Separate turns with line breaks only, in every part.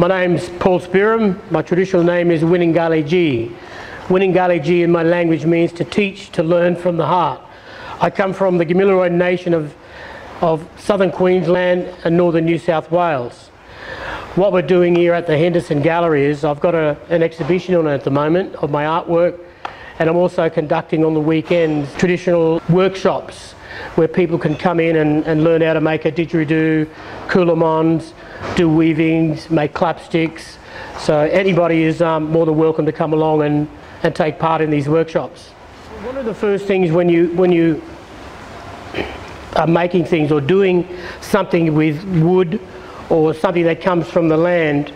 My name's Paul Spearim. My traditional name is Winanga-li Gii. Winanga-li Gii in my language means to teach, to learn from the heart. I come from the Gamilaroi Nation of, of southern Queensland and northern New South Wales. What we're doing here at the Henderson Gallery is I've got a, an exhibition on at the moment of my artwork and I'm also conducting on the weekends traditional workshops where people can come in and, and learn how to make a didgeridoo, coulamons, do weavings, make clapsticks. So anybody is um, more than welcome to come along and, and take part in these workshops. One of the first things when you, when you are making things or doing something with wood or something that comes from the land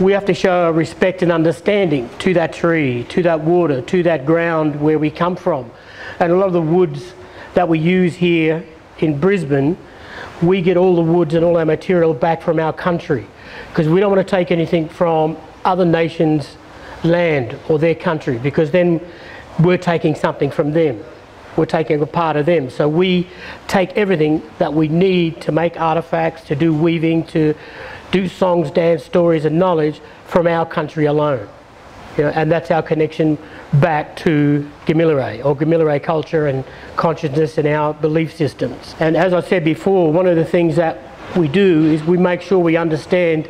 we have to show a respect and understanding to that tree, to that water, to that ground where we come from. And a lot of the woods that we use here in Brisbane, we get all the woods and all our material back from our country because we don't want to take anything from other nations' land or their country because then we're taking something from them. We're taking a part of them. So we take everything that we need to make artifacts, to do weaving, to do songs, dance, stories and knowledge from our country alone. You know, and that's our connection back to Gamilaroi or Gamilaroi culture and consciousness and our belief systems. And as I said before, one of the things that we do is we make sure we understand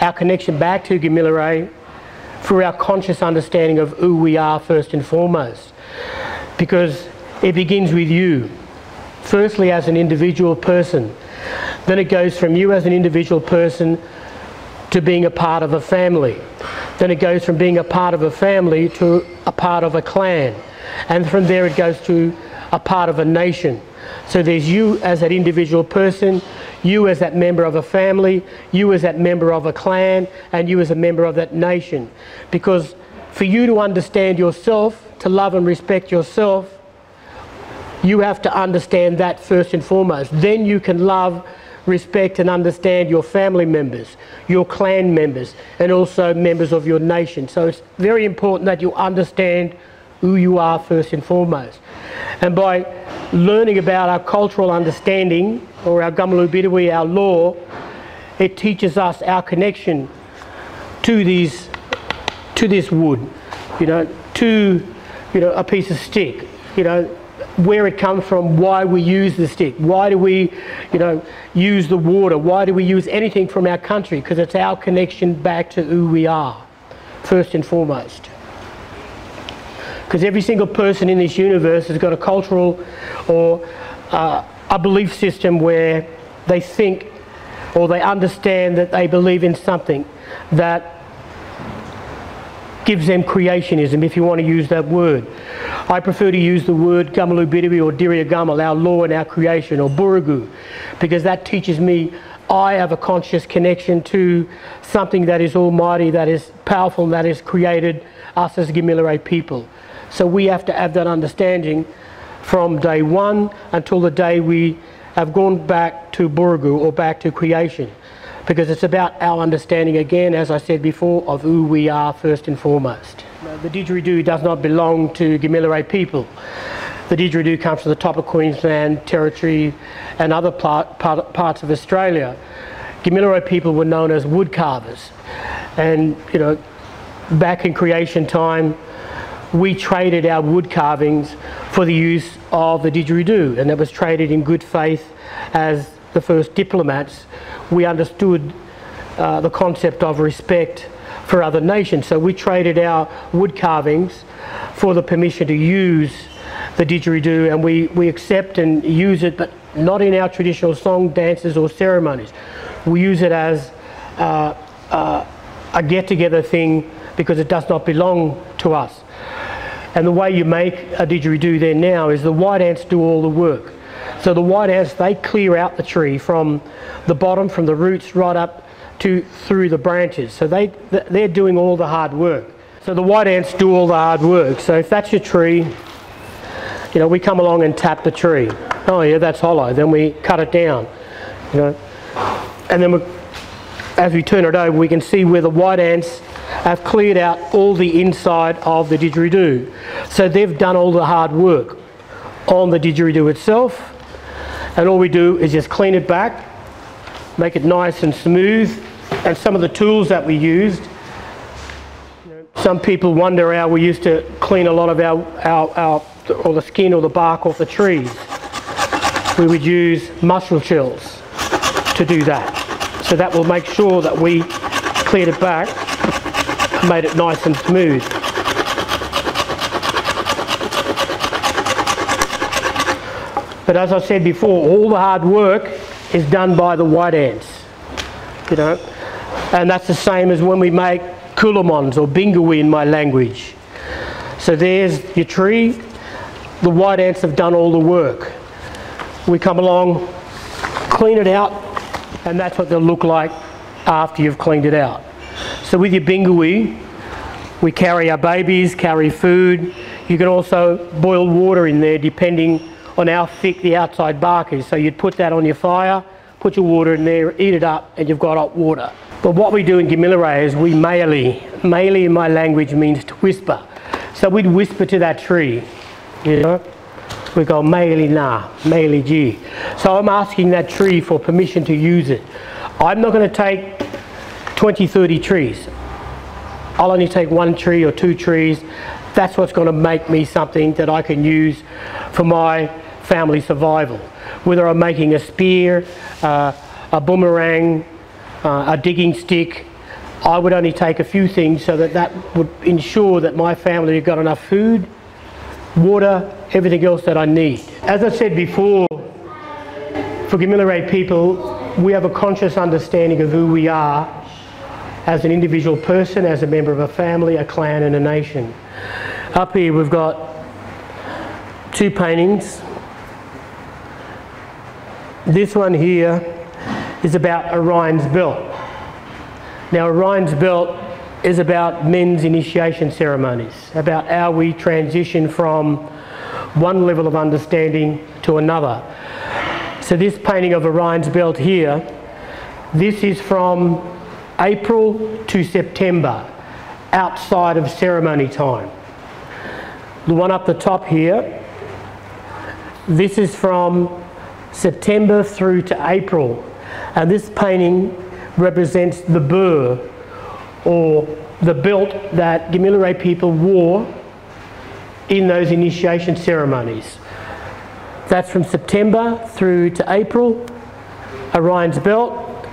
our connection back to Gamilaroi through our conscious understanding of who we are first and foremost. Because it begins with you. Firstly, as an individual person, then it goes from you as an individual person to being a part of a family. Then it goes from being a part of a family to a part of a clan. And from there it goes to a part of a nation. So there's you as that individual person, you as that member of a family, you as that member of a clan, and you as a member of that nation. Because for you to understand yourself, to love and respect yourself, you have to understand that first and foremost. Then you can love, respect and understand your family members, your clan members and also members of your nation. So it's very important that you understand who you are first and foremost. And by learning about our cultural understanding or our Gamalu Bidawee, our law, it teaches us our connection to these to this wood, you know, to you know a piece of stick, you know, where it comes from, why we use the stick, why do we, you know, use the water, why do we use anything from our country, because it's our connection back to who we are, first and foremost. Because every single person in this universe has got a cultural or uh, a belief system where they think or they understand that they believe in something that gives them creationism, if you want to use that word. I prefer to use the word Gamalu Bidawee or Diriyah Gamal, our law and our creation, or Burugu, because that teaches me I have a conscious connection to something that is almighty, that is powerful, that has created us as Gamilaroi people. So we have to have that understanding from day one until the day we have gone back to Burugu or back to creation because it's about our understanding again, as I said before, of who we are first and foremost. The didgeridoo does not belong to Gamilaroi people. The didgeridoo comes from the top of Queensland territory and other part, part, parts of Australia. Gamilaroi people were known as wood carvers and you know back in creation time we traded our wood carvings for the use of the didgeridoo and that was traded in good faith as the first diplomats we understood uh, the concept of respect for other nations. So we traded our wood carvings for the permission to use the didgeridoo and we, we accept and use it, but not in our traditional song, dances or ceremonies. We use it as uh, uh, a get-together thing because it does not belong to us. And the way you make a didgeridoo there now is the white ants do all the work. So the white ants, they clear out the tree from the bottom, from the roots right up to through the branches. So they, they're doing all the hard work. So the white ants do all the hard work. So if that's your tree, you know, we come along and tap the tree. Oh yeah, that's hollow. Then we cut it down, you know. And then we, as we turn it over, we can see where the white ants have cleared out all the inside of the didgeridoo. So they've done all the hard work on the didgeridoo itself and all we do is just clean it back make it nice and smooth. And some of the tools that we used, some people wonder how we used to clean a lot of our, our, our or the skin or the bark off the trees. We would use mussel chills to do that. So that will make sure that we cleared it back, made it nice and smooth. But as I said before, all the hard work is done by the white ants, you know. And that's the same as when we make kulamons or bingawi in my language. So there's your tree. The white ants have done all the work. We come along, clean it out, and that's what they'll look like after you've cleaned it out. So with your bingawi, we carry our babies, carry food. You can also boil water in there depending on how thick the outside bark is. So you'd put that on your fire, put your water in there, eat it up, and you've got hot water. But what we do in Gamilaroi is we maili. Maili in my language means to whisper. So we'd whisper to that tree, you know. We go maili na, maili ji. So I'm asking that tree for permission to use it. I'm not going to take 20, 30 trees. I'll only take one tree or two trees. That's what's going to make me something that I can use for my family survival. Whether I'm making a spear, uh, a boomerang, uh, a digging stick, I would only take a few things so that that would ensure that my family have got enough food, water, everything else that I need. As I said before, for Gamilaroi people, we have a conscious understanding of who we are as an individual person, as a member of a family, a clan and a nation. Up here we've got two paintings this one here is about Orion's belt. Now Orion's belt is about men's initiation ceremonies, about how we transition from one level of understanding to another. So this painting of Orion's belt here, this is from April to September, outside of ceremony time. The one up the top here, this is from September through to April. And this painting represents the burr or the belt that Gamilaroi people wore in those initiation ceremonies. That's from September through to April, Orion's belt.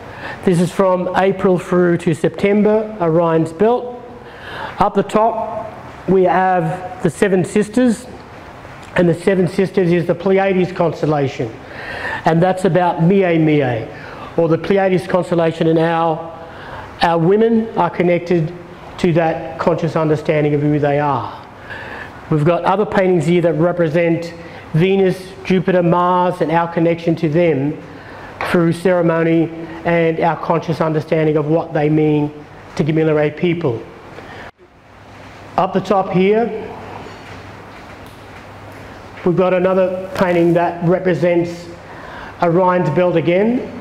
This is from April through to September, Orion's belt. Up the top, we have the Seven Sisters, and the Seven Sisters is the Pleiades constellation and that's about Mie Mie, or the Pleiades constellation, and our, our women are connected to that conscious understanding of who they are. We've got other paintings here that represent Venus, Jupiter, Mars, and our connection to them through ceremony and our conscious understanding of what they mean to Gamilaroi people. Up the top here, we've got another painting that represents Orion's belt again,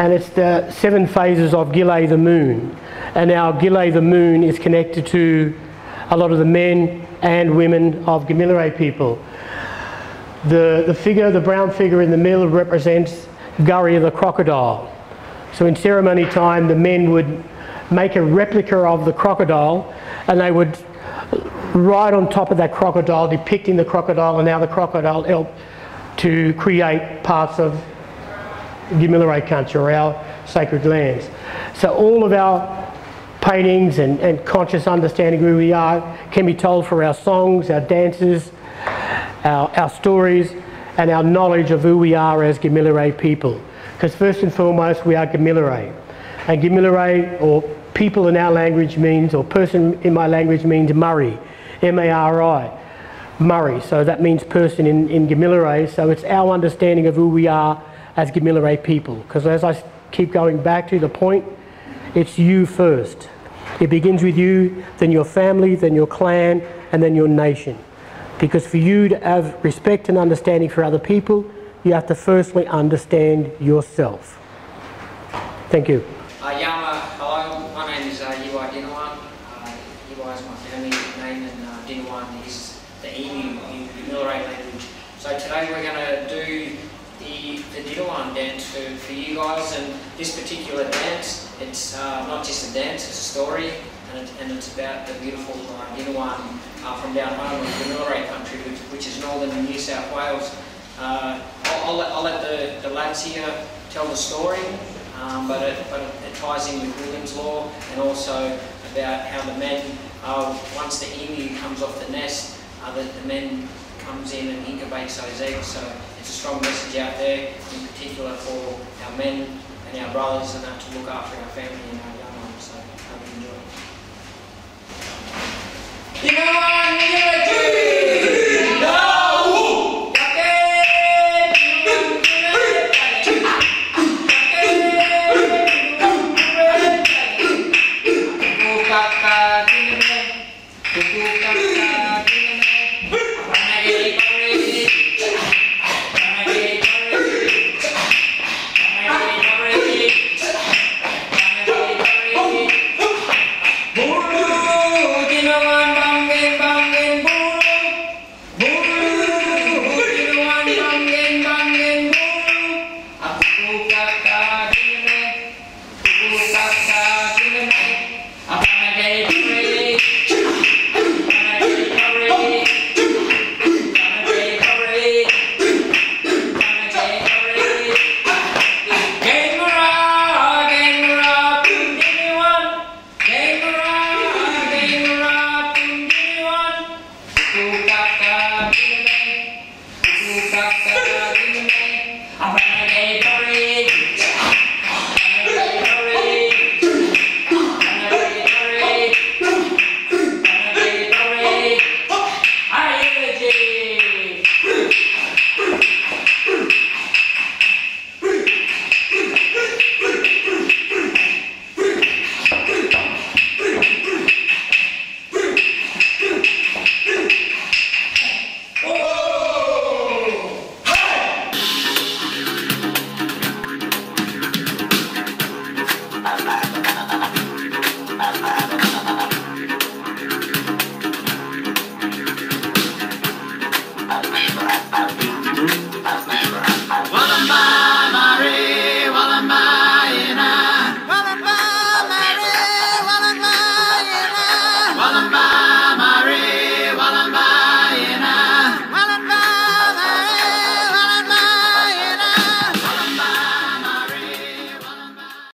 and it's the seven phases of Gile the moon. And now Gile the moon is connected to a lot of the men and women of Gamilaroi people. The, the figure, the brown figure in the middle represents Gurri the crocodile. So in ceremony time, the men would make a replica of the crocodile and they would ride on top of that crocodile, depicting the crocodile and now the crocodile helped to create parts of Country or our sacred lands. So all of our paintings and, and conscious understanding who we are can be told through our songs, our dances, our, our stories, and our knowledge of who we are as Gamilaroi people. Because first and foremost, we are Gamilaroi. And Gamilaroi, or people in our language means, or person in my language means Mari, M-A-R-I, Mari. So that means person in, in Gamilaroi. So it's our understanding of who we are as Gamilaroi people. Because as I keep going back to the point, it's you first. It begins with you, then your family, then your clan, and then your nation. Because for you to have respect and understanding for other people, you have to firstly understand yourself. Thank you.
Uh, Yama, hello. My name is uh, Ui Dinawan. Uh, is my family name, and uh, Dinawan is the Emu in Gamilaroi language. So today we're going to do the, the dance for, for you guys. And this particular dance, it's uh, not just a dance, it's a story. And, it, and it's about the beautiful uh, Dilawan uh, from down home in the Milleray country, which, which is northern New South Wales. Uh, I'll, I'll, let, I'll let the, the lads here tell the story, um, but, it, but it ties in with Williams law and also about how the men, uh, once the emu comes off the nest, uh, the, the men comes in and incubates those eggs. So it's a strong message out there, in particular for our men and our brothers and that to look after our family and our young ones. So hope you enjoy.
Ginawa niya